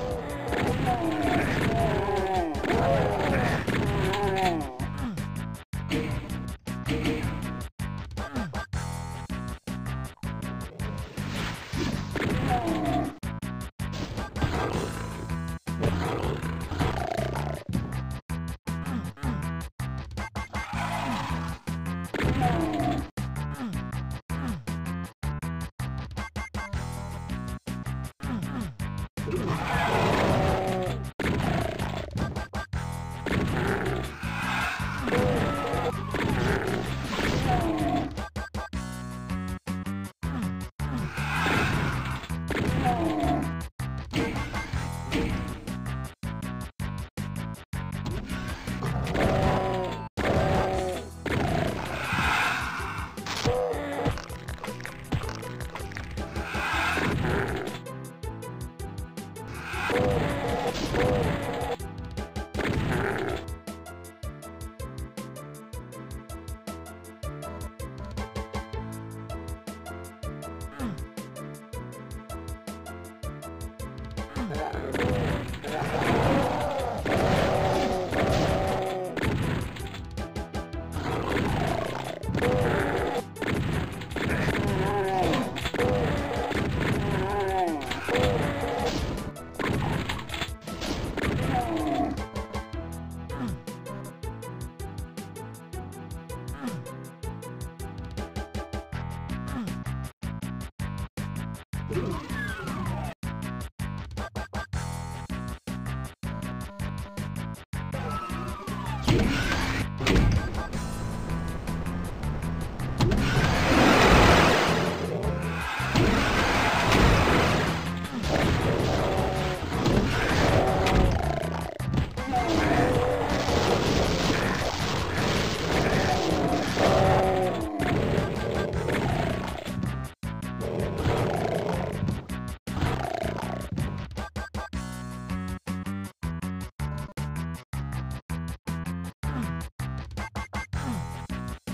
Yeah. Yeah.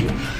you.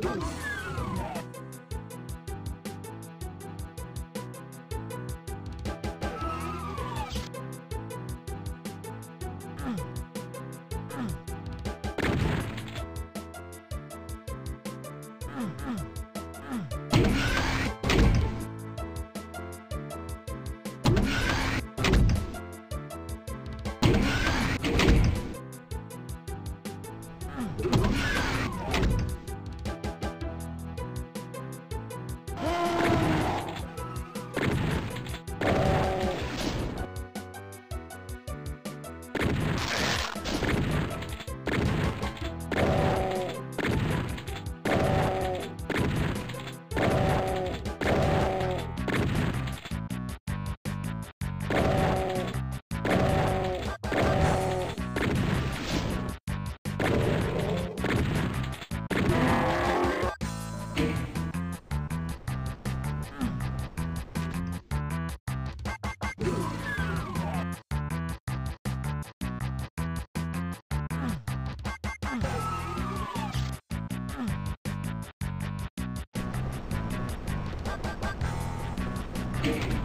Mm-hmm. You